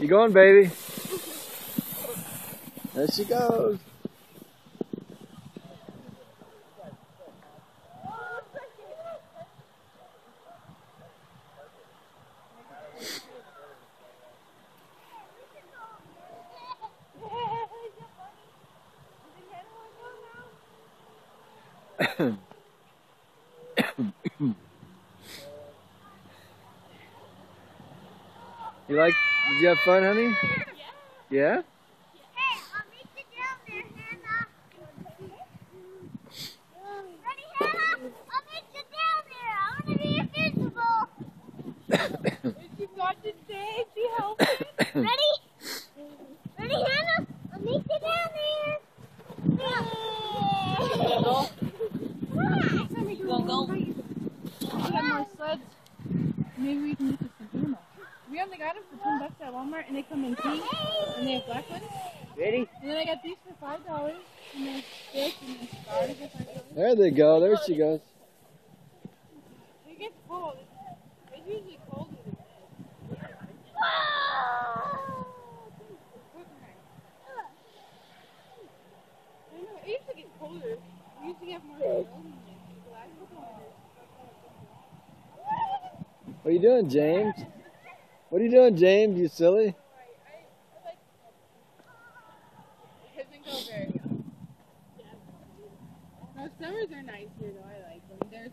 You going, baby? There she goes. you like, did you have fun, honey? Yeah? Hey, I'll meet you down there, Hannah. Ready, Hannah? I'll meet you down there. I want to be invisible. You got to stay. She helped. Ready? Ready, Hannah? I'll meet you down there. You gonna go? We have more sleds. Maybe we can get the. We only got them for ten bucks at Walmart, and they come in pink, and they have black ones. Ready? And then I got these for five dollars, and they're thick, and they're stars for five dollars. There they go. There she goes. It gets cold. It's usually colder. than this. I know. It used to get colder. We used to get more snow than this. The last. What are you doing, James? What are you doing, James? You silly? Summers are nice here though, I like them. There's